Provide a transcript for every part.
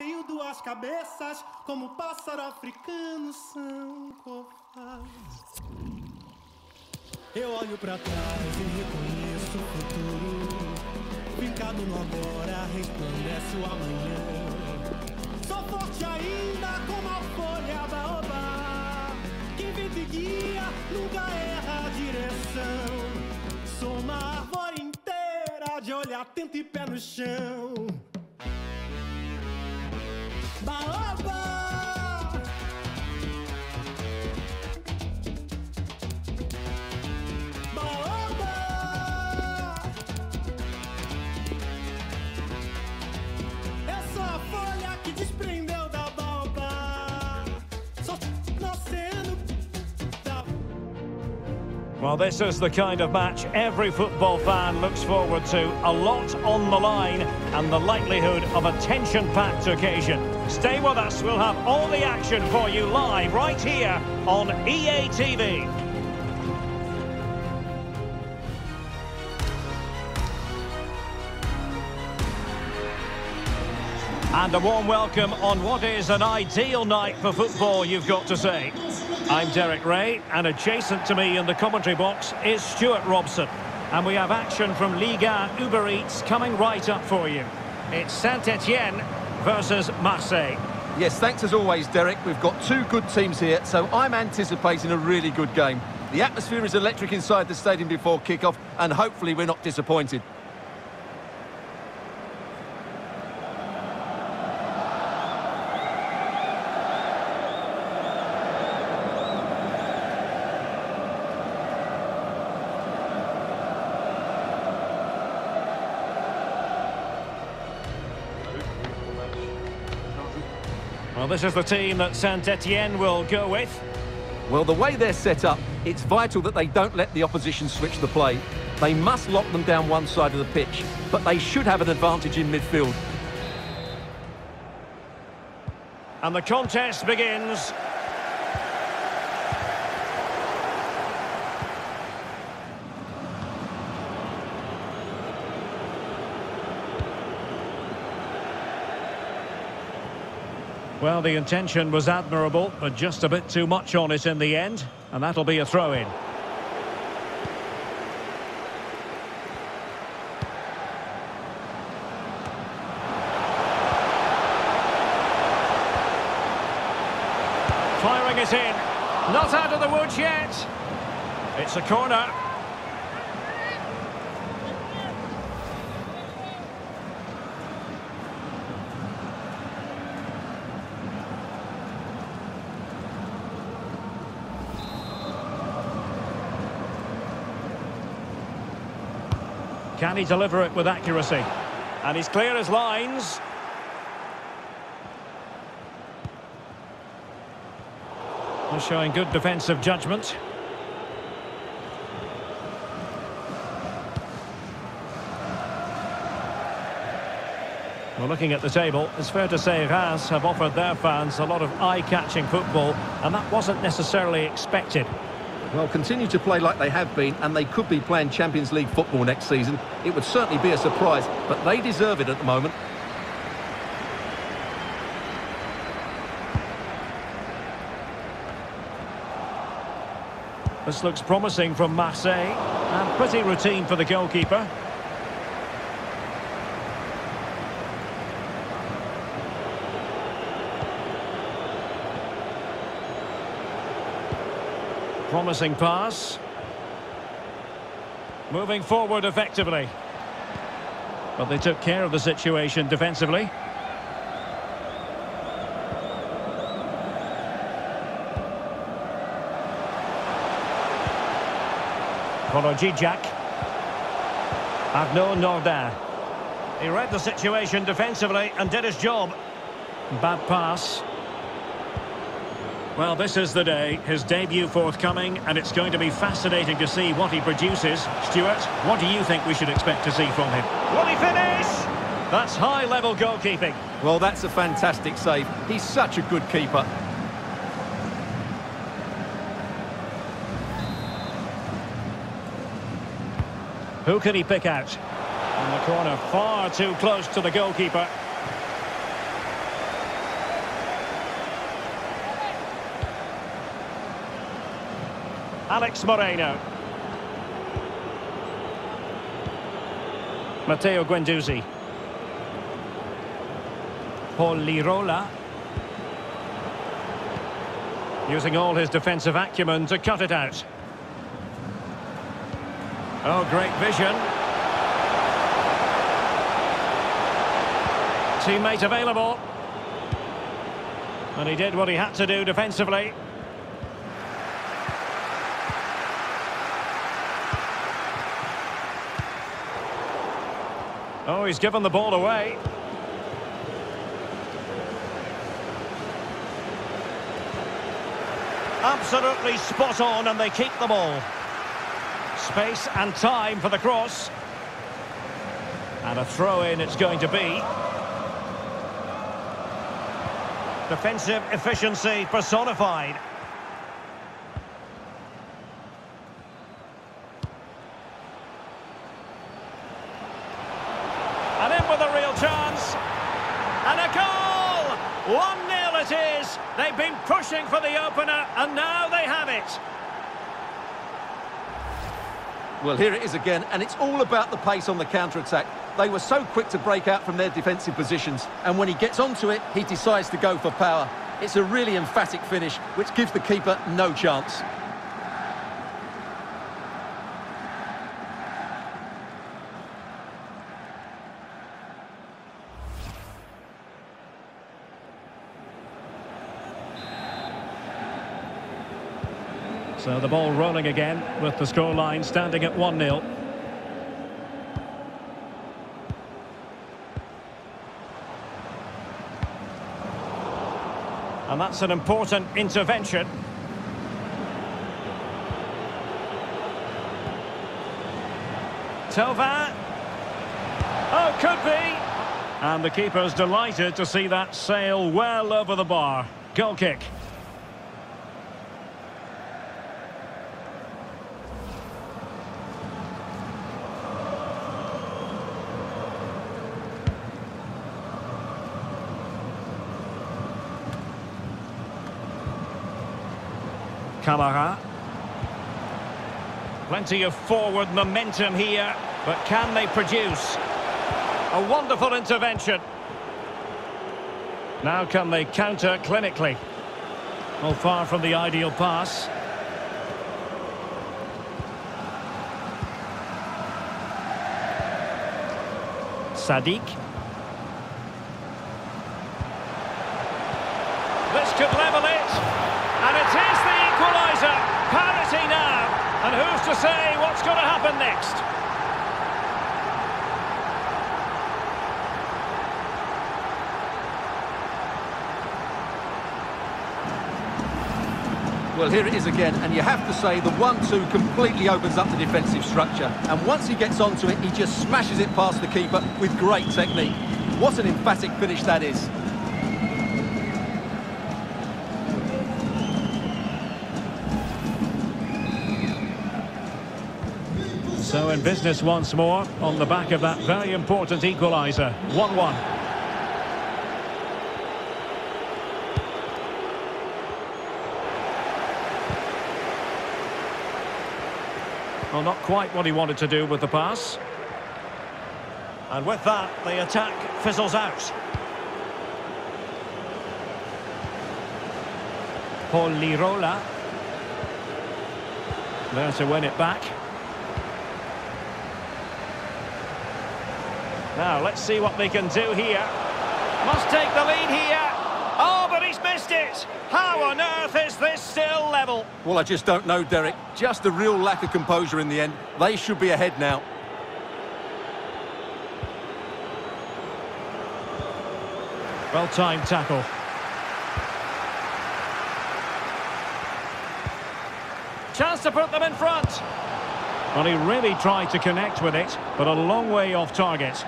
Tenho duas cabeças, como pássaro africano são covardes. Eu olho pra trás e reconheço o futuro. Fincado no agora, resplandece o amanhã. Sou forte ainda como a folha baobá. Quem vive guia nunca erra a direção. Sou uma árvore inteira de olho atento e pé no chão. Baoba. Well, this is the kind of match every football fan looks forward to. A lot on the line and the likelihood of a tension-packed occasion. Stay with us, we'll have all the action for you live right here on EA TV. And a warm welcome on what is an ideal night for football, you've got to say. I'm Derek Ray, and adjacent to me in the commentary box is Stuart Robson. And we have action from Liga Uber Eats coming right up for you. It's Saint-Etienne versus Marseille. Yes, thanks as always, Derek. We've got two good teams here, so I'm anticipating a really good game. The atmosphere is electric inside the stadium before kick-off, and hopefully we're not disappointed. Well, this is the team that Saint-Etienne will go with. Well, the way they're set up, it's vital that they don't let the opposition switch the play. They must lock them down one side of the pitch, but they should have an advantage in midfield. And the contest begins. Well, the intention was admirable, but just a bit too much on it in the end, and that'll be a throw-in. Firing it in. Not out of the woods yet. It's a corner. Can he deliver it with accuracy? And he's clear as lines. He's showing good defensive judgment. Well, looking at the table, it's fair to say Reims have offered their fans a lot of eye-catching football, and that wasn't necessarily expected. Well, continue to play like they have been, and they could be playing Champions League football next season. It would certainly be a surprise, but they deserve it at the moment. This looks promising from Marseille, and pretty routine for the goalkeeper. Promising pass. Moving forward effectively. But they took care of the situation defensively. Kolodziejczak. Arnaud Nordin. He read the situation defensively and did his job. Bad pass. Well, this is the day. His debut forthcoming, and it's going to be fascinating to see what he produces. Stuart, what do you think we should expect to see from him? Will he finish? That's high-level goalkeeping. Well, that's a fantastic save. He's such a good keeper. Who can he pick out? In the corner, far too close to the goalkeeper. Alex Moreno. Matteo Guendouzi. Paul Lirola. Using all his defensive acumen to cut it out. Oh, great vision. Teammate available. And he did what he had to do defensively. Oh, he's given the ball away. Absolutely spot on and they keep the ball. Space and time for the cross. And a throw-in it's going to be. Defensive efficiency personified. And in with a real chance. And a goal! 1-0 it is. They've been pushing for the opener, and now they have it. Well, here it is again, and it's all about the pace on the counter-attack. They were so quick to break out from their defensive positions, and when he gets onto it, he decides to go for power. It's a really emphatic finish, which gives the keeper no chance. So the ball rolling again with the scoreline standing at 1-0. And that's an important intervention. Thauvin. Oh, could be. And the keeper's delighted to see that sail well over the bar. Goal kick. Kamara. Plenty of forward momentum here, but can they produce? A wonderful intervention. Now can they counter clinically? Well, far from the ideal pass. Sadiq. This could level it. To say what's going to happen next? Well, here it is again, and you have to say the 1-2 completely opens up the defensive structure. And once he gets onto it, he just smashes it past the keeper with great technique. What an emphatic finish that is. In business once more on the back of that very important equaliser. 1-1. Well, not quite what he wanted to do with the pass. And with that, the attack fizzles out. Paul Lirola. There to win it back. Now, let's see what they can do here. Must take the lead here. Oh, but he's missed it. How on earth is this still level? Well, I just don't know, Derek. Just a real lack of composure in the end. They should be ahead now. Well-timed tackle. Chance to put them in front. Well, he really tried to connect with it, but a long way off target.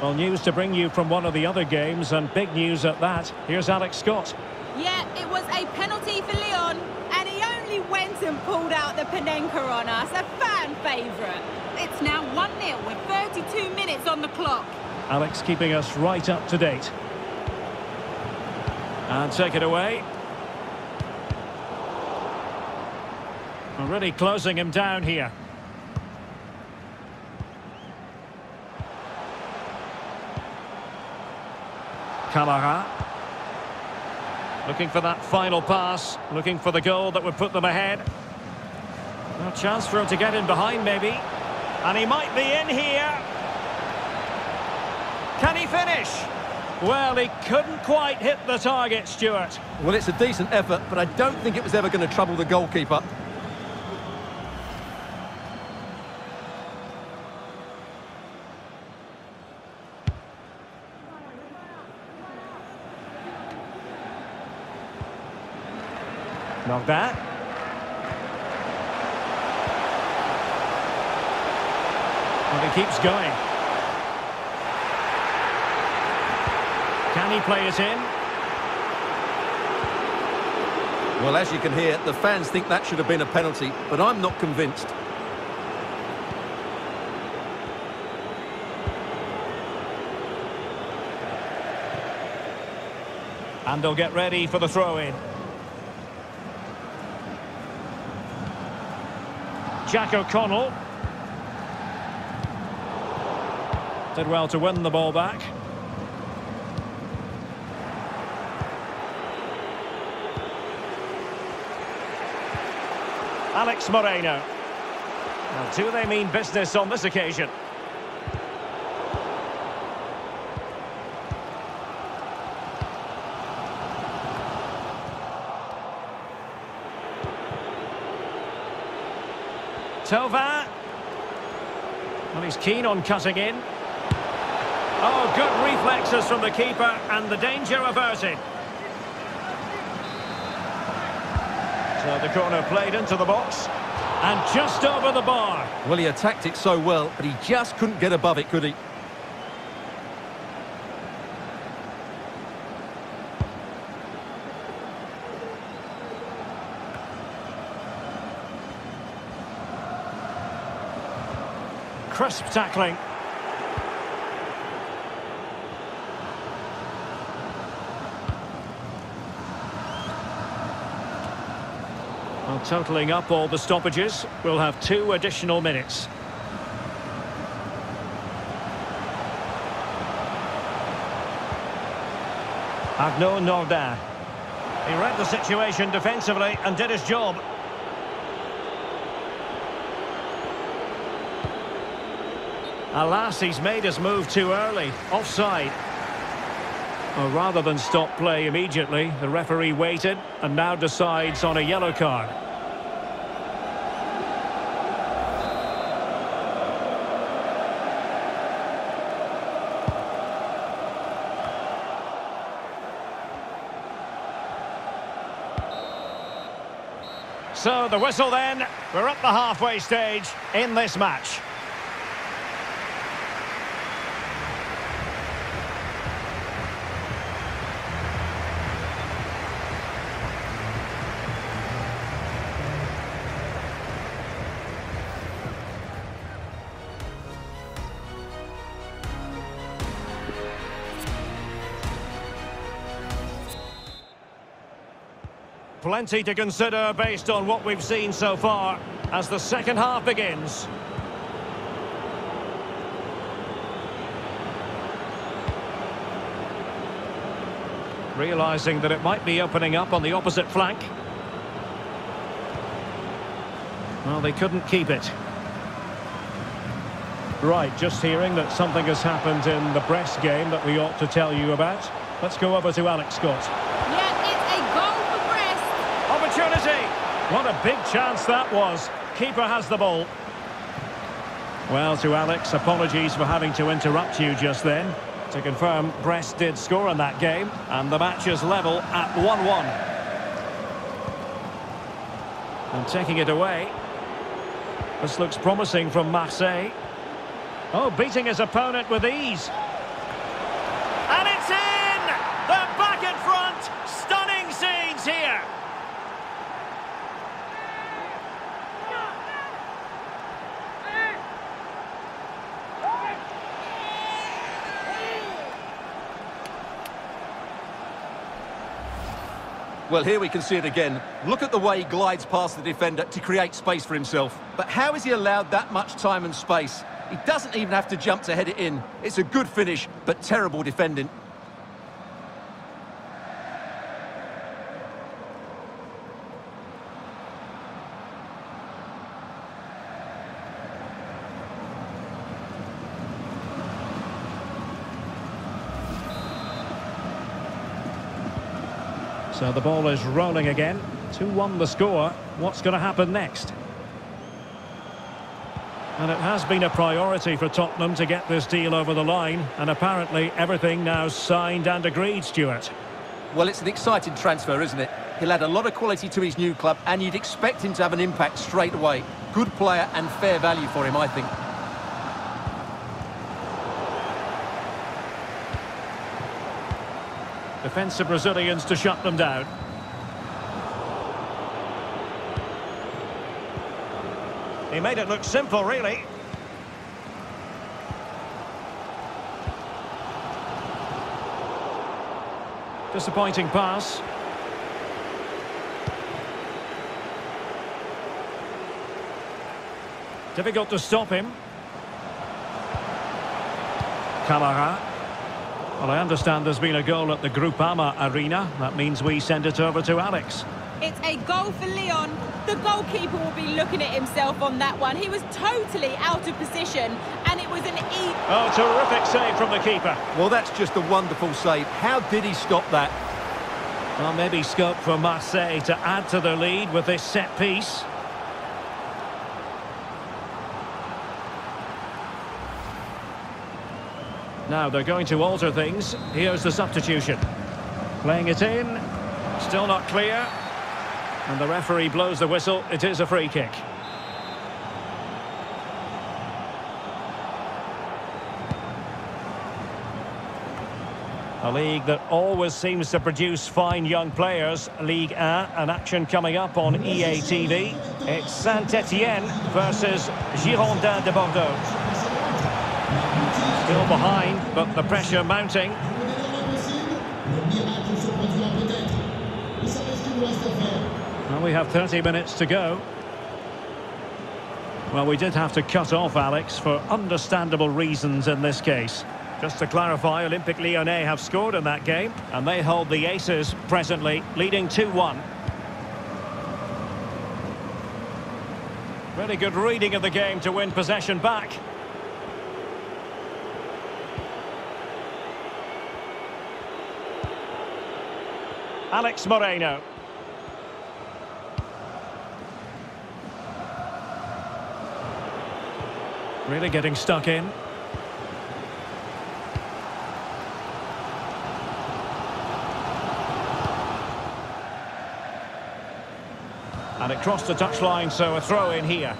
Well, news to bring you from one of the other games, and big news at that. Here's Alex Scott. Yeah, it was a penalty for Lyon, and he only went and pulled out the Panenka on us, a fan favourite. It's now 1-0 with 32 minutes on the clock. Alex keeping us right up to date. And take it away. Really closing him down here. Kamara. Looking for that final pass, looking for the goal that would put them ahead. A chance for him to get in behind, maybe. And he might be in here. Can he finish? Well, he couldn't quite hit the target, Stuart. Well, it's a decent effort, but I don't think it was ever going to trouble the goalkeeper. Not bad. Well, he keeps going. Can he play it in? Well, as you can hear, the fans think that should have been a penalty, but I'm not convinced. And they'll get ready for the throw-in. Jack O'Connell. Did well to win the ball back. Alex Moreno. Now, do they mean business on this occasion? Thauvin. Well, he's keen on cutting in. Oh, good reflexes from the keeper and the danger averted. So the corner played into the box and just over the bar. Well, he attacked it so well, but he just couldn't get above it, could he? Crisp tackling. Well, totalling up all the stoppages, we'll have two additional minutes. Arnaud Nordin. He read the situation defensively and did his job. Alas, he's made his move too early. Offside. Well, rather than stop play immediately, the referee waited and now decides on a yellow card. So the whistle then, we're at the halfway stage in this match. Plenty to consider based on what we've seen so far as the second half begins. Realising that it might be opening up on the opposite flank. Well, they couldn't keep it. Right, just hearing that something has happened in the Brest game that we ought to tell you about. Let's go over to Alex Scott. Yeah, it's a goal for Brest. Opportunity! What a big chance that was. Keeper has the ball. Well, to Alex, apologies for having to interrupt you just then. To confirm, Brest did score in that game, and the match is level at 1-1. And taking it away. This looks promising from Marseille. Oh, beating his opponent with ease. And it's in! They're back in front! Stunning scenes here! Well, here we can see it again. Look at the way he glides past the defender to create space for himself. But how is he allowed that much time and space? He doesn't even have to jump to head it in. It's a good finish, but terrible defending. So the ball is rolling again. 2-1 the score. What's going to happen next? And it has been a priority for Tottenham to get this deal over the line. And apparently everything now signed and agreed, Stuart. Well, it's an exciting transfer, isn't it? He'll add a lot of quality to his new club, and you'd expect him to have an impact straight away. Good player and fair value for him, I think. Defensive Brazilians to shut them down. He made it look simple, really. Disappointing pass. Difficult to stop him. Kamara. Well, I understand there's been a goal at the Groupama Arena. That means we send it over to Alex. It's a goal for Lyon. The goalkeeper will be looking at himself on that one. He was totally out of position, and it was an e. Oh, terrific save from the keeper. Well, that's just a wonderful save. How did he stop that? Well, maybe scope for Marseille to add to their lead with this set piece. Now they're going to alter things. Here's the substitution. Playing it in. Still not clear. And the referee blows the whistle. It is a free kick. A league that always seems to produce fine young players. League A, an action coming up on EA TV. It's Saint-Etienne versus Girondins de Bordeaux. Still behind, but the pressure mounting. Well, we have 30 minutes to go. Well, we did have to cut off Alex for understandable reasons in this case. Just to clarify, Olympique Lyonnais have scored in that game, and they hold the aces presently, leading 2-1. Really good reading of the game to win possession back. Alex Moreno. Really getting stuck in. And it crossed the touchline, so a throw in here.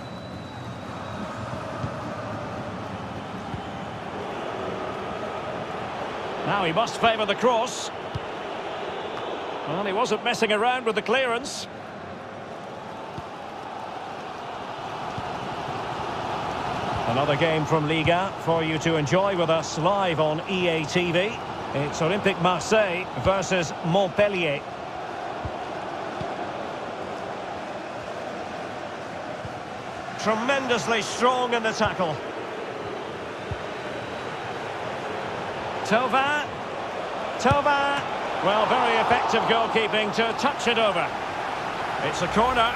Now he must favour the cross. Well, he wasn't messing around with the clearance. Another game from Liga for you to enjoy with us live on EA TV. It's Olympique Marseille versus Montpellier. Tremendously strong in the tackle. Tova. Thauvin. Well, very effective goalkeeping to touch it over. It's a corner.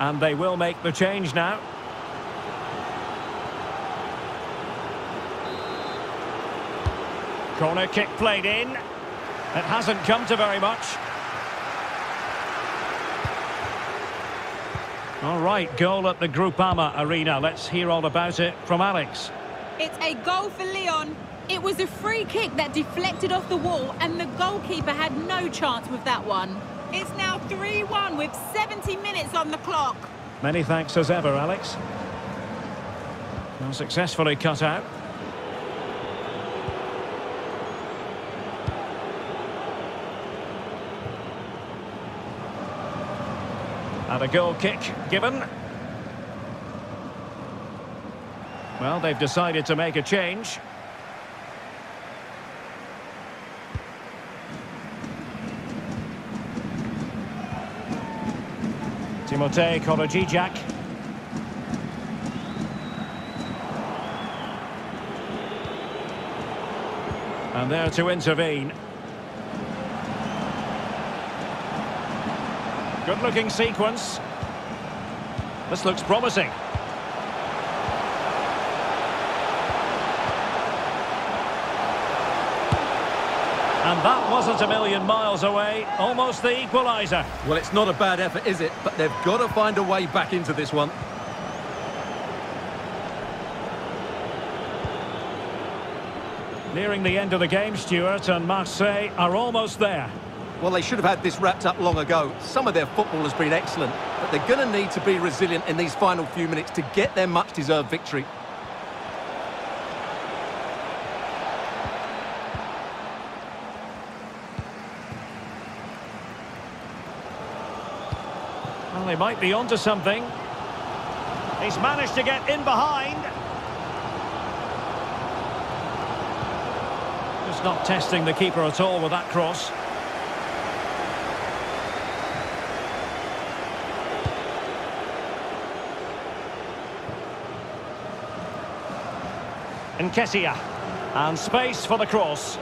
And they will make the change now. Corner kick played in. It hasn't come to very much. All right, goal at the Groupama Arena. Let's hear all about it from Alex. It's a goal for Lyon. It was a free kick that deflected off the wall and the goalkeeper had no chance with that one. It's now 3-1 with 70 minutes on the clock. Many thanks as ever, Alex. Well, successfully cut out. And a goal kick given. Well, they've decided to make a change. Timotej Kolodziejczak. And there to intervene. Good looking sequence. This looks promising. That wasn't a million miles away, almost the equaliser. Well, it's not a bad effort, is it? But they've got to find a way back into this one. Nearing the end of the game, Stuart, and Marseille are almost there. Well, they should have had this wrapped up long ago. Some of their football has been excellent, but they're going to need to be resilient in these final few minutes to get their much-deserved victory. Might be onto something. He's managed to get in behind. Just not testing the keeper at all with that cross. Nketiah. And space for the cross.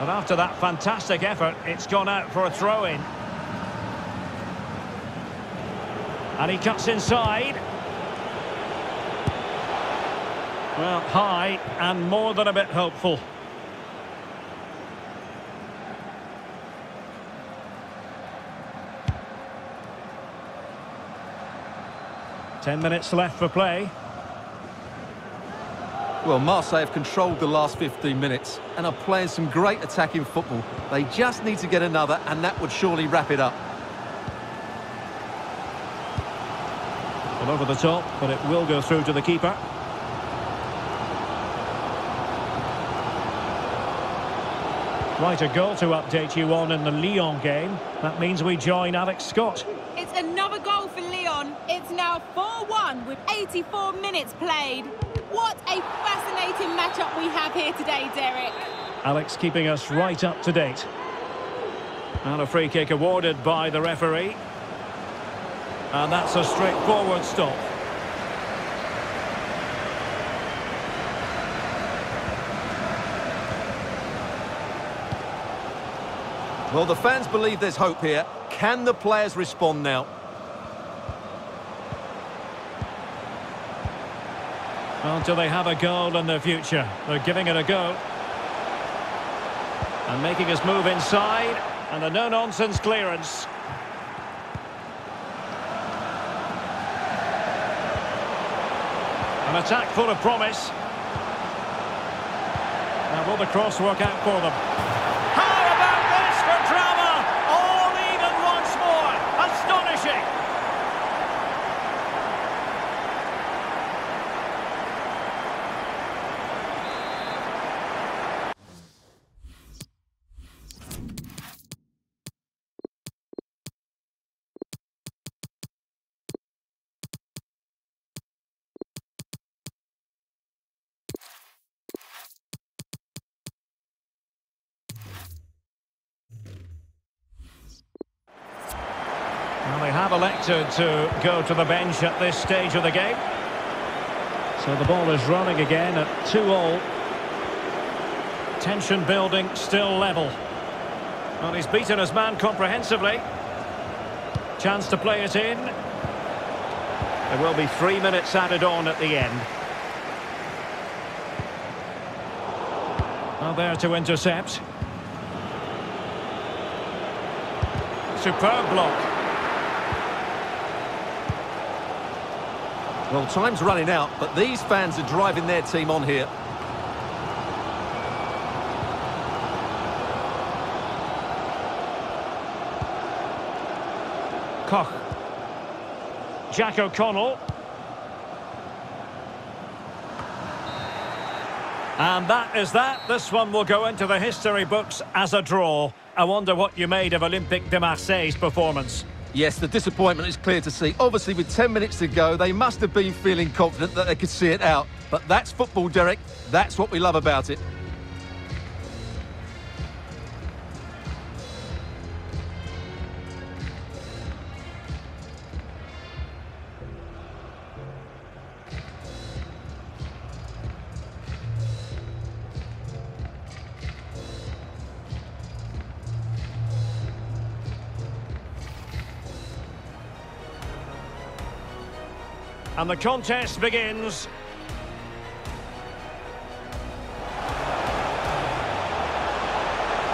But after that fantastic effort, it's gone out for a throw-in. And he cuts inside. Well, high and more than a bit hopeful. Ten minutes left for play. Well, Marseille have controlled the last 15 minutes and are playing some great attacking football. They just need to get another, and that would surely wrap it up. Well, over the top, but it will go through to the keeper. Right, a goal to update you on in the Lyon game. That means we join Alex Scott. It's another goal for Lyon. It's now 4-1 with 84 minutes played. What a fascinating matchup we have here today, Derek. Alex keeping us right up to date. And a free kick awarded by the referee. And that's a straightforward stop. Well, the fans believe there's hope here. Can the players respond now? Well, do they have a goal in their future? They're giving it a go. And making his move inside. And a no-nonsense clearance. An attack full of promise. Now will the cross work out for them? To go to the bench at this stage of the game. So the ball is running again at 2 all. Tension building, still level. Well, he's beaten his man comprehensively. Chance to play it in. There will be three minutes added on at the end. Now there to intercept. Superb block. Well, time's running out, but these fans are driving their team on here. Koch. Jack O'Connell. And that is that. This one will go into the history books as a draw. I wonder what you made of Olympique de Marseille's performance. Yes, the disappointment is clear to see. Obviously, with 10 minutes to go, they must have been feeling confident that they could see it out. But that's football, Derek. That's what we love about it. And the contest begins.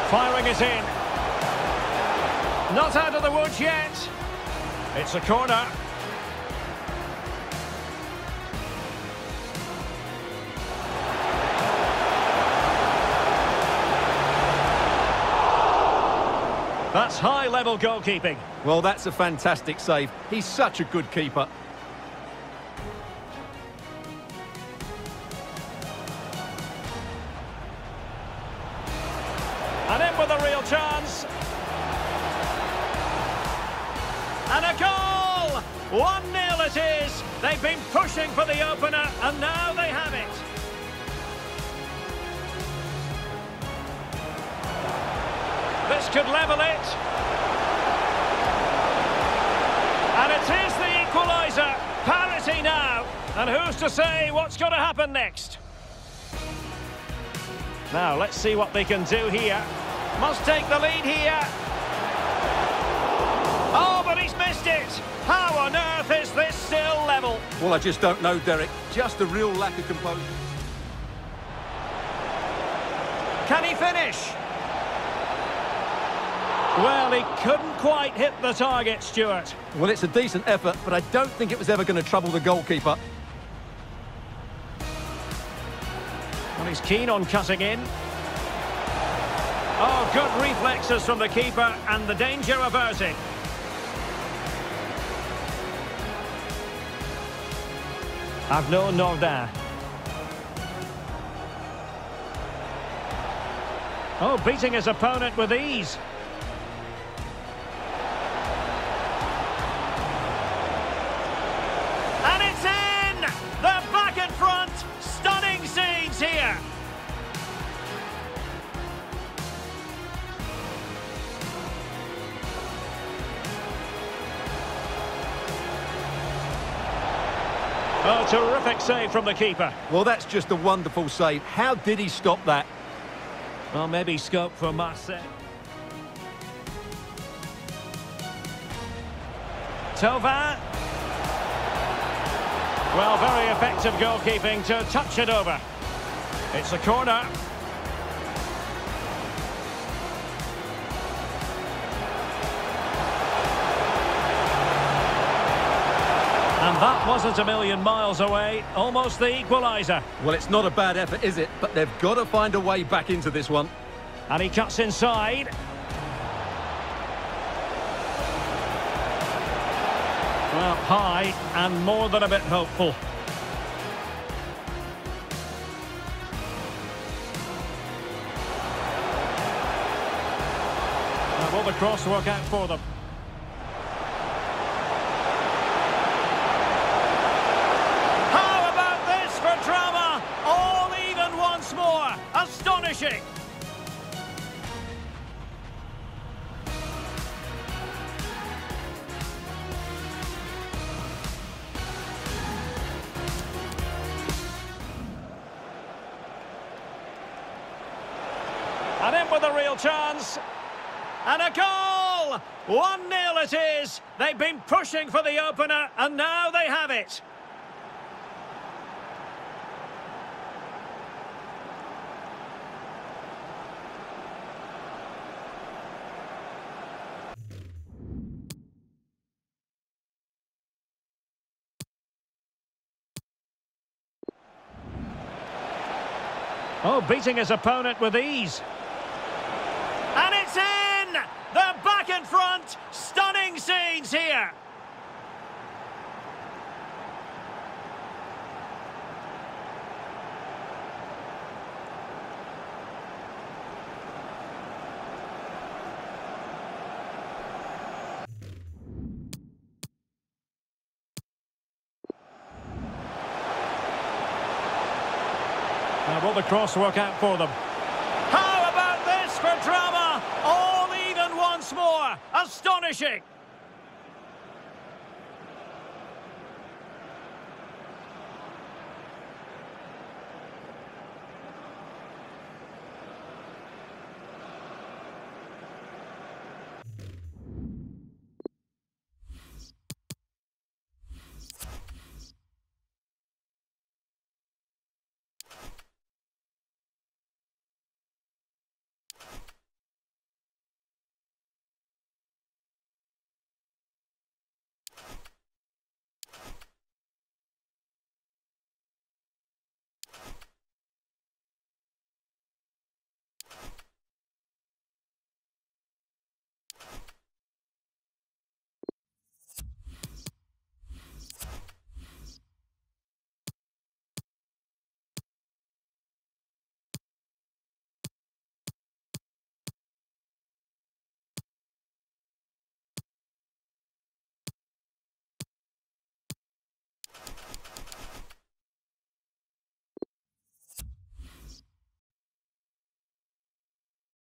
Firing it in. Not out of the woods yet. It's a corner. That's high-level goalkeeping. Well, that's a fantastic save. He's such a good keeper. Could level it. And it is the equaliser. Parity now. And who's to say what's going to happen next? Now, let's see what they can do here. Must take the lead here. Oh, but he's missed it. How on earth is this still level? Well, I just don't know, Derek. Just a real lack of composure. Can he finish? Well, he couldn't quite hit the target, Stuart. Well, it's a decent effort, but I don't think it was ever going to trouble the goalkeeper. And he's keen on cutting in. Oh, good reflexes from the keeper and the danger averted. Arnaud Nordin. Oh, beating his opponent with ease. Terrific save from the keeper. Well, that's just a wonderful save. How did he stop that? Well, maybe scope for Marseille. Thauvin. Well, very effective goalkeeping to touch it over. It's a corner. Wasn't a million miles away. Almost the equaliser. Well, it's not a bad effort, is it? But they've got to find a way back into this one. And he cuts inside. Well, high and more than a bit hopeful. Will the cross work out for them? They've been pushing for the opener, and now they have it. Oh, beating his opponent with ease. Scenes here! Now, will the cross work out for them? How about this for drama? All even once more. Astonishing.